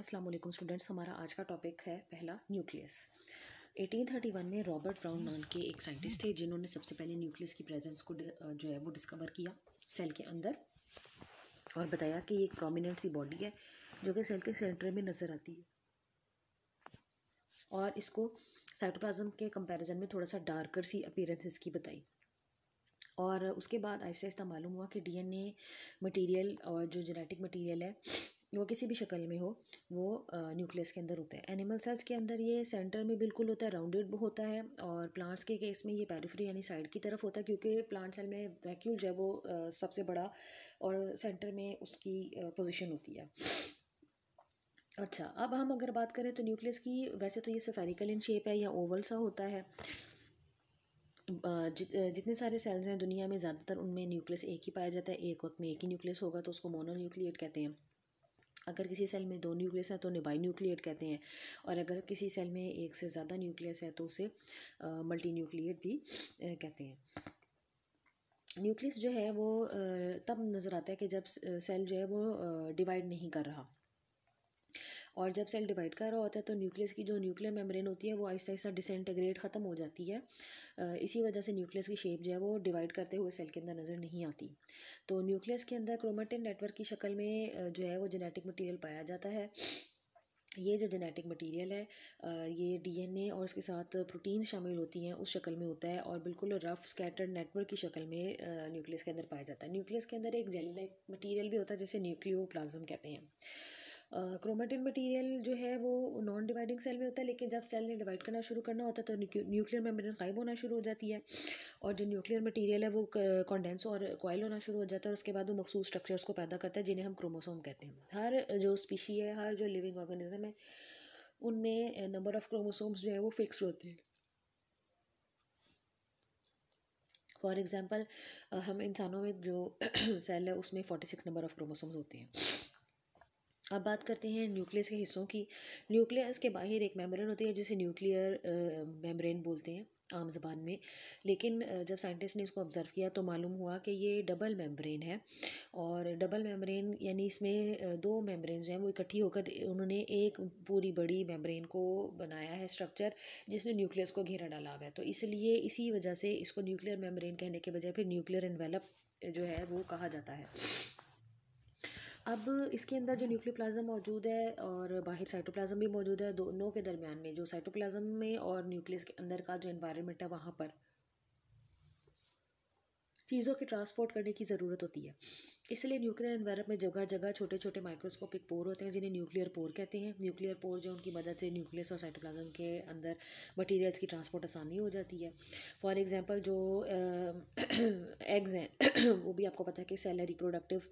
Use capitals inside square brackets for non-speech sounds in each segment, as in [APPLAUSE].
अस्सलाम वालेकुम स्टूडेंट्स हमारा आज का टॉपिक है पहला न्यूक्लियस 1831 में रॉबर्ट ब्राउन नाम के एक साइंटिस्ट थे जिन्होंने सबसे पहले न्यूक्लियस की प्रेजेंस को जो है वो डिस्कवर किया सेल के अंदर और बताया कि ये एक प्रोमिनेंट सी बॉडी है जो कि सेल के सेंटर में नज़र आती है। और इसको साइटोप्लाज्म के कंपैरिजन में थोड़ा सा डार्कर सी अपीरेंस इसकी बताई। और उसके बाद ऐसे ऐसा मालूम हुआ कि डीएनए मटेरियल और जो जेनेटिक मटेरियल है वो किसी भी शक्ल में हो, वो न्यूक्लियस के अंदर होता है। एनिमल सेल्स के अंदर ये सेंटर में बिल्कुल होता है, राउंडेड होता है और प्लांट्स के केस में ये पेरिफ्री यानी साइड की तरफ़ होता है क्योंकि प्लांट सेल में वैक्यूल जो है वो सबसे बड़ा और सेंटर में उसकी पोजिशन होती है। अच्छा अब हम अगर बात करें तो न्यूक्लियस की, वैसे तो ये सफेरिकल इन शेप है या ओवल सा होता है। जित जितने सारे सेल्स हैं दुनिया में, ज़्यादातर उनमें न्यूक्लियस एक ही पाया जाता है, एक वक्त में एक ही न्यूक्लियस होगा तो उसको मोनोन्यूक्लिएट कहते हैं। अगर किसी सेल में दो न्यूक्लियस है तो उन्हें बाई न्यूक्लिएट कहते हैं और अगर किसी सेल में एक से ज़्यादा न्यूक्लियस है तो उसे मल्टी न्यूक्लिएट भी कहते हैं। न्यूक्लियस जो है वो तब नज़र आता है कि जब सेल जो है वो डिवाइड नहीं कर रहा। और जब सेल डिवाइड कर रहा होता है तो न्यूक्लियस की जो न्यूक्लियर मेम्ब्रेन होती है, वो आहिस्ता आहिस्ता डिसइंटीग्रेट ख़त्म हो जाती है। इसी वजह से न्यूक्लियस की शेप जो है, वो डिवाइड करते हुए सेल के अंदर नज़र नहीं आती। तो न्यूक्लियस के अंदर क्रोमेटिन नेटवर्क की शक्ल में जो है, वो जेनेटिक मटीरियल पाया जाता है। ये जो जेनेटिक मटेरियल है ये डीएनए और इसके साथ प्रोटीन्स शामिल होती हैं, उस शक्ल में होता है और बिल्कुल रफ स्कैटर्ड नेटवर्क की शक्ल में न्यूक्लियस के अंदर पाया जाता है। न्यूक्लियस के अंदर एक जेली लाइक मटीरियल भी होता है, जिसे न्यूक्लियोप्लाज्म कहते हैं। क्रोमेटिन मटेरियल जो है वो नॉन डिवाइडिंग सेल में होता है, लेकिन जब सेल ने डिवाइड करना शुरू करना होता है तो न्यूक्लियर मेम्ब्रेन गायब होना शुरू हो जाती है। और जो न्यूक्लियर मटेरियल है वो कॉन्डेंस और कॉयल होना शुरू हो जाता है, और उसके बाद वो मखसूस स्ट्रक्चर्स को पैदा करता है, जिन्हें हम क्रोमोसोम कहते हैं। हर जो स्पीशी है, हर जो लिविंग ऑर्गेनिज्म है, उनमें नंबर ऑफ़ क्रोमोसोम्स जो है वो फिक्स होते हैं। फॉर एग्ज़ाम्पल हम इंसानों में जो [COUGHS] सेल है, उसमें forty six number of chromosomes होते हैं। अब बात करते हैं न्यूक्लियस के हिस्सों की। न्यूक्लियस के बाहर एक मेम्ब्रेन होती है, जिसे न्यूक्लियर मेम्ब्रेन बोलते हैं आम जबान में। लेकिन जब साइंटिस्ट ने इसको ऑब्ज़र्व किया तो मालूम हुआ कि ये डबल मेम्ब्रेन है और डबल मेम्ब्रेन यानी इसमें दो मेम्ब्रेन जो हैं वो इकट्ठी होकर उन्होंने एक पूरी बड़ी मेम्ब्रेन को बनाया है स्ट्रक्चर जिसने न्यूक्लियस को घेरा डाला हुआ है। तो इसलिए इसी वजह से इसको न्यूक्लियर मेम्ब्रेन कहने के बजाय फिर न्यूक्लियर इन्वेलप जो है वो कहा जाता है। अब इसके अंदर जो न्यूक्लियोप्लाज्म मौजूद है और बाहर साइटोप्लाज्म भी मौजूद है, दोनों के दरमियान में, जो साइटोप्लाज्म में और न्यूक्लियस के अंदर का जो इन्वायरमेंट है वहाँ पर। चीज़ों के ट्रांसपोर्ट करने की ज़रूरत होती है। इसलिए न्यूक्लियर इन्वायरमेंट में जगह जगह छोटे छोटे माइक्रोस्कोपिक पोर होते हैं, जिन्हें न्यूक्लियर पोर कहते हैं। न्यूक्लियर पोर जो उनकी मदद से न्यूक्लियस और साइटोप्लाज्म के अंदर मटेरियल्स की ट्रांसपोर्ट आसानी हो जाती है। फॉर एग्जांपल जो एग्स [COUGHS] हैं, [COUGHS] वो भी आपको पता है कि सेल रिप्रोडक्टिव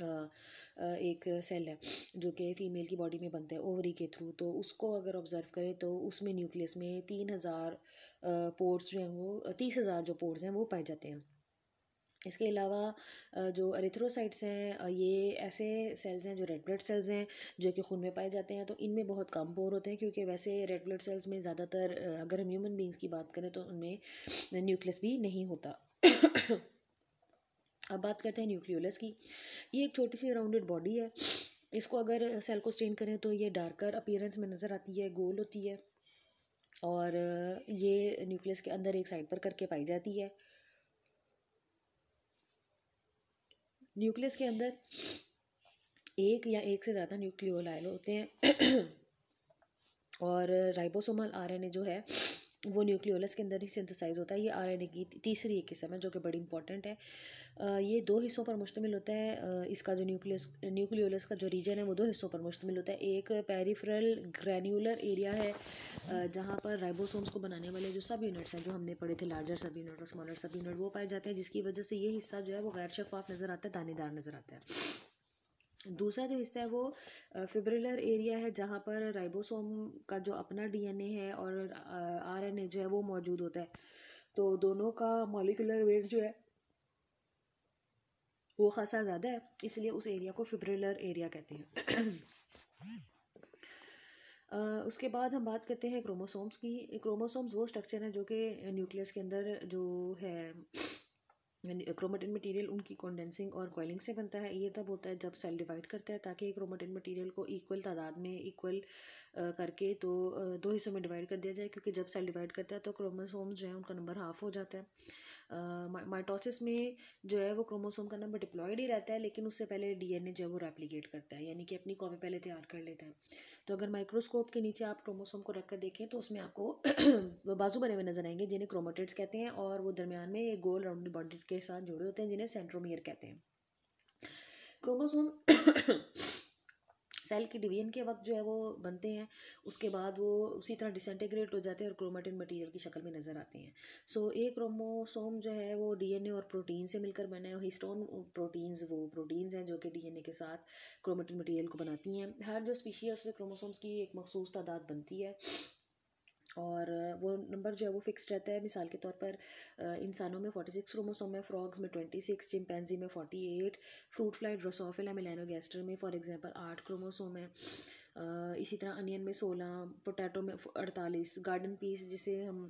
एक सेल है, जो कि फ़ीमेल की बॉडी में बनता है ओवरी के थ्रू तो उसको अगर ऑब्ज़र्व करें तो उसमें न्यूक्लियस में तीन हज़ार पोर्स जो हैं वो, तीस हज़ार जो पोर्स हैं वो पाए जाते हैं। इसके अलावा जो अरिथ्रोसाइट्स हैं ये ऐसे सेल्स हैं जो रेड ब्लड सेल्स हैं, जो कि खून में पाए जाते हैं। तो इनमें बहुत कम पोर होते हैं, क्योंकि वैसे रेड ब्लड सेल्स में ज़्यादातर अगर हम ह्यूमन बींग्स की बात करें तो उनमें न्यूक्लियस भी नहीं होता। अब बात करते हैं न्यूक्लियोलस की। ये एक छोटी सी राउंडेड बॉडी है। इसको अगर सेल को स्टेन करें तो ये डार्कर अपीयरेंस में नज़र आती है, गोल होती है और ये न्यूक्लियस के अंदर एक साइड पर करके पाई जाती है। न्यूक्लियस के अंदर एक या एक से ज़्यादा न्यूक्लियोलाइल होते हैं। और राइबोसोमल आरएनए जो है वो न्यूक्लियोलस के अंदर ही सिंथेसाइज होता है, ये आरएनए की तीसरी एक किस्म है, जो कि बड़ी इंपॉर्टेंट है। ये दो हिस्सों पर मुश्तमिल होता है इसका जो न्यूक्लियस, न्यूक्लियोलस का जो रीजन है, वो दो हिस्सों पर मुश्तमिल होता है। एक पेरिफेरल ग्रैन्यूलर एरिया है जहाँ पर राइबोसोम्स को बनाने वाले जो सब यूनिट्स हैं, जो हमने पढ़े थे लार्जर सब यूनिट और स्मॉलर सब यूनिट वो पाए जाते हैं, जिसकी वजह से ये हिस्सा जो है, वो गैर शफाफ नज़र आता है, दानेदार नज़र आता है। दूसरा जो हिस्सा है वो फिब्रिलर एरिया है जहाँ पर राइबोसोम का जो अपना डीएनए है और आरएनए जो है वो मौजूद होता है। तो दोनों का मॉलिकुलर वेट जो है, वो खासा ज़्यादा है, इसलिए उस एरिया को फिब्रिलर एरिया कहते हैं। उसके बाद हम बात करते हैं क्रोमोसोम्स की। क्रोमोसोम्स वो स्ट्रक्चर हैं जो कि न्यूक्लियस के अंदर जो है क्रोमेटिन मटेरियल उनकी कॉन्डेंसिंग और कॉइलिंग से बनता है, ये तब होता है जब सेल डिवाइड करता है, ताकि क्रोमेटिन मटेरियल को इक्वल तादाद में इक्वल करके तो दो हिस्सों में डिवाइड कर दिया जाए, क्योंकि जब सेल डिवाइड करता है तो क्रोमोसोम्स जो है उनका नंबर हाफ़ हो जाता है। माइटोसिस में जो है वो क्रोमोसोम का नंबर डिप्लॉयड ही रहता है, लेकिन उससे पहले डीएनए जो है वो रेप्लीकेट करता है, यानी कि अपनी कॉपी पहले तैयार कर लेता है। तो अगर माइक्रोस्कोप के नीचे आप क्रोमोसोम को रखकर देखें तो उसमें आपको [CLEARS THROAT] बाजू बने हुए नज़र आएँगे, जिन्हें क्रोमोटेट्स कहते हैं, और वो दरमियान में एक गोल राउंड बॉडी के साथ जुड़े होते हैं, जिन्हें सेंट्रोमियर कहते हैं। क्रोमोसोम सेल की डिवीज़न के वक्त जो है वो बनते हैं उसके बाद वो उसी तरह डिसइंटीग्रेट हो जाते हैं और क्रोमेटिन मटेरियल की शक्ल में नज़र आते हैं। सो so, एक क्रोमोसोम जो है वो डीएनए और प्रोटीन से मिलकर बना है हिस्टोन प्रोटीन्स वो प्रोटीन्स हैं जो कि डीएनए के साथ क्रोमेटिन मटीरियल को बनाती हैं। हर जो स्पीशी है उसमें क्रोमोसोम्स की एक मखसूस तादाद बनती है। और वो नंबर जो है वो फिक्स रहता है। मिसाल के तौर पर इंसानों में फोर्टी सिक्स क्रोमोसोम है फ्रॉग्स में ट्वेंटी सिक्स चिंपैंजी में forty eight fruit fly drosophila melanogaster में फॉर एग्जांपल आठ क्रोमोसोम है। इसी तरह अनियन में सोलह, पोटैटो में अड़तालीस, गार्डन पीस जिसे हम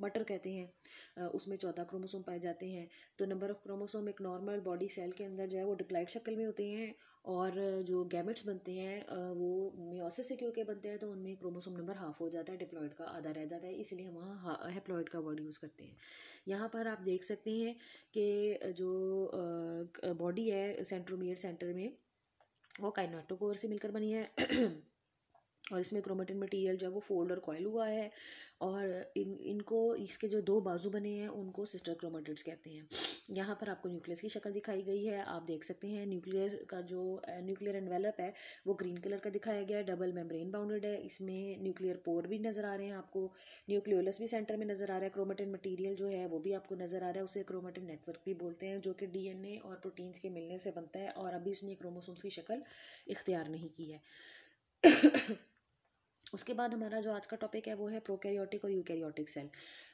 मटर कहते हैं उसमें चौदह क्रोमोसोम पाए जाते हैं। तो नंबर ऑफ़ क्रोमोसोम एक नॉर्मल बॉडी सेल के अंदर जो है वो डिप्लाइड शक्ल में होते हैं और जो गैमेट्स बनते हैं वो मियोसिस से क्योंकि बनते हैं तो उनमें क्रोमोसोम नंबर हाफ़ हो जाता है, डिप्लॉयड का आधा रह जाता है, इसलिए हम वहाँ हेप्लॉयड का वर्ड यूज़ करते हैं। यहाँ पर आप देख सकते हैं कि जो बॉडी है, सेंट्रोमियर सेंटर में वो काइनाटोकोर से मिलकर बनी है। [CLEARS THROAT] और इसमें क्रोमेटिन मटेरियल जो है वो फोल्ड और कॉयल हुआ है और इन, इनको, इसके जो दो बाजू बने हैं, उनको सिस्टर क्रोमेटिड्स कहते हैं। यहाँ पर आपको न्यूक्लियस की शक्ल दिखाई गई है। आप देख सकते हैं न्यूक्लियर का जो न्यूक्लियर एनवेलप है, वो ग्रीन कलर का दिखाया गया है। डबल मेम्ब्रेन बाउंडेड है। इसमें न्यूक्लियर पोर भी नज़र आ रहे हैं आपको। न्यूक्लियोलस भी सेंटर में नज़र आ रहा है। क्रोमेटिन मटीरियल जो है, वो भी आपको नज़र आ रहा है। उसे क्रोमेटिन नेटवर्क भी बोलते हैं, जो कि डीएनए और प्रोटीन्स के मिलने से बनता है और अभी उसने क्रोमोसोम्स की शक्ल इख्तियार नहीं की है। उसके बाद हमारा जो आज का टॉपिक है वो है प्रोकैरियोटिक और यूकैरियोटिक सेल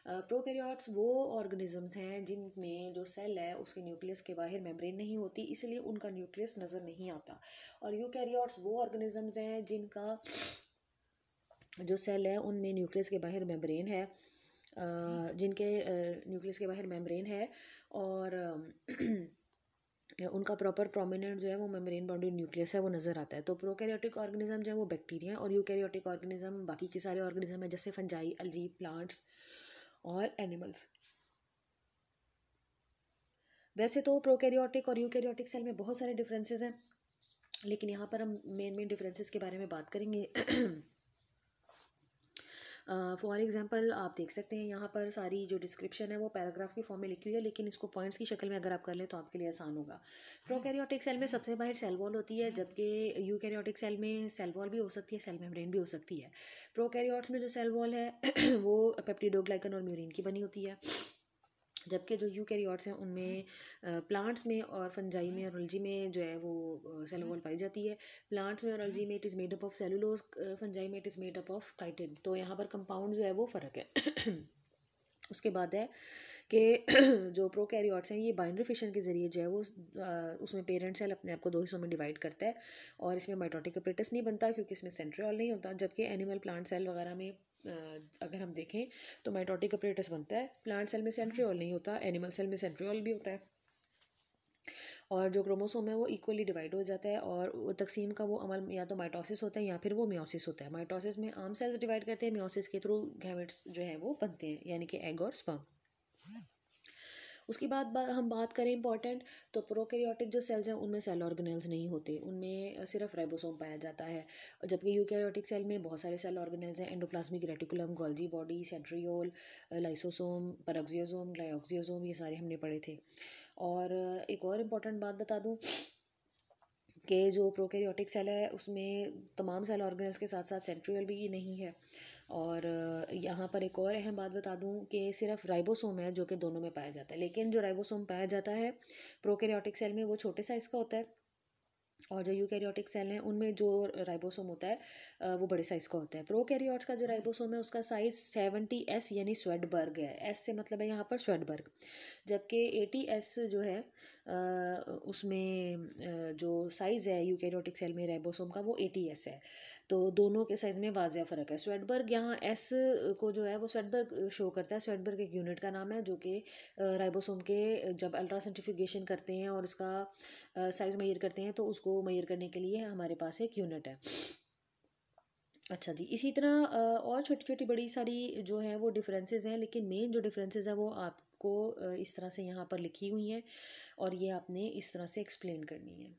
प्रोकैरियोट्स वो ऑर्गेनिजम्स हैं जिनमें जो सेल है, उसके न्यूक्लियस के बाहर मेम्ब्रेन नहीं होती, इसलिए उनका न्यूक्लियस नज़र नहीं आता. और यूकैरियोट्स वो ऑर्गेनिजम्स हैं जिनका जो सेल है, उनमें न्यूक्लियस के बाहर मेम्ब्रेन है. जिनके न्यूक्लियस के बाहर मेम्ब्रेन है और उनका प्रॉपर प्रोमिनेंट जो है वो मेम्ब्रेन बाउंडेड न्यूक्लियस है, वो नज़र आता है। तो प्रोकैरियोटिक ऑर्गेनिज्म जो है वो बैक्टीरिया और यूकैरियोटिक ऑर्गेनिज्म बाकी के सारे ऑर्गेनिज्म है, जैसे फंजाई अलजी प्लांट्स और एनिमल्स वैसे तो प्रोकैरियोटिक और यूकैरियोटिक सेल में बहुत सारे डिफरेंसेस हैं, लेकिन यहाँ पर हम मेन मेन डिफरेंसेस के बारे में बात करेंगे। फॉर एग्ज़ाम्पल आप देख सकते हैं यहाँ पर सारी जो डिस्क्रिप्शन है वो पैराग्राफ की फॉर्म में लिखी हुई है, लेकिन इसको पॉइंट्स की शक्ल में अगर आप कर लें तो आपके लिए आसान होगा। प्रोकैरियोटिक सेल में सबसे बाहर सेल वॉल होती है, जबकि यूकैरियोटिक सेल में सेल वॉल भी हो सकती है सेल मेम्ब्रेन भी हो सकती है। प्रोकैरियोट्स में जो सेल वॉल है, [CLEARS THROAT] वो पेप्टीडोग्लाइकन और म्यूरिन की बनी होती है। जबकि जो यू कैरियोट्स हैं। उनमें प्लांट्स में और फंजाई में और अलजी में जो है वो सेलोवॉल पाई जाती है। प्लांट्स में और अलजी में it is made up of cellulose fungi में it is made up of chitin तो यहाँ पर कंपाउंड जो है वो फ़र्क है। [COUGHS] उसके बाद है कि [COUGHS] जो प्रो कैरियोट्स हैं ये बाइनरी फिशन के ज़रिए जो है वो उसमें पेरेंट सेल अपने आप को दो हिस्सों में डिवाइड करता है और इसमें माइटोटिक अपरेटस नहीं बनता क्योंकि इसमें सेंट्रियल नहीं होता जबकि एनिमल प्लांट सेल वगैरह में अगर हम देखें तो माइटोटिक अपरेटस बनता है। प्लांट सेल में सेंट्रियोल नहीं होता एनिमल सेल में सेंट्रियोल भी होता है। और जो क्रोमोसोम है, वो इक्वली डिवाइड हो जाता है और तकसीम का वो अमल या तो माइटोसिस होता है या फिर वो म्योसिस होता है। माइटोसिस में आम सेल्स डिवाइड करते हैं म्योसिस के थ्रू गैमेट्स जो है, वो बनते हैं, यानी कि एग और स्पर्म उसके बाद हम बात करें इंपॉर्टेंट तो प्रोकैरियोटिक जो सेल्स हैं, उनमें सेल ऑर्गेनल्स नहीं होते। उनमें सिर्फ़ रेबोसोम पाया जाता है। जबकि यूकैरियोटिक सेल में बहुत सारे सेल ऑर्गेनल्स हैं endoplasmic reticulum Golgi body centriole lysosome peroxisome glyoxysome ये सारे हमने पढ़े थे। और एक और इंपॉर्टेंट बात बता दूँ कि जो प्रोकैरियोटिक सेल है, उसमें तमाम सेल ऑर्गेनल्स के साथ साथ सेंट्रियल भी नहीं है। और यहाँ पर एक और अहम बात बता दूँ कि सिर्फ़ राइबोसोम है जो कि दोनों में पाया जाता है। लेकिन जो राइबोसोम पाया जाता है प्रोकैरियोटिक सेल में वो छोटे साइज़ का होता है। और जो यूकैरियोटिक सेल हैं, उनमें जो राइबोसोम होता है वो बड़े साइज़ का होता है। प्रोकैरियोट्स का जो राइबोसोम है, उसका साइज़ सेवेंटी एस यानी स्वेडबर्ग है। एस से मतलब है यहाँ पर स्वेडबर्ग जबकि एटी एस जो है उसमें जो साइज़ है यूकैरियोटिक सेल में राइबोसोम का, वो एटी एस है। तो दोनों के साइज़ में वाजिया फ़र्क है। स्वेटबर्ग यहाँ एस को जो है वो स्वेटबर्ग शो करता है। स्वेटबर्ग एक यूनिट का नाम है जो कि राइबोसोम के जब अल्ट्रासेंट्रिफिकेशन करते हैं और इसका साइज़ मैयर करते हैं तो उसको मैयर करने के लिए हमारे पास एक यूनिट है। अच्छा जी, इसी तरह और छोटी छोटी बड़ी सारी जो है वो डिफरेंसेस हैं, लेकिन मेन जो डिफरेंसेस है वो आपको इस तरह से यहाँ पर लिखी हुई हैं और ये आपने इस तरह से एक्सप्लेन करनी है।